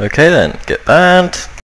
Okay then, get banned.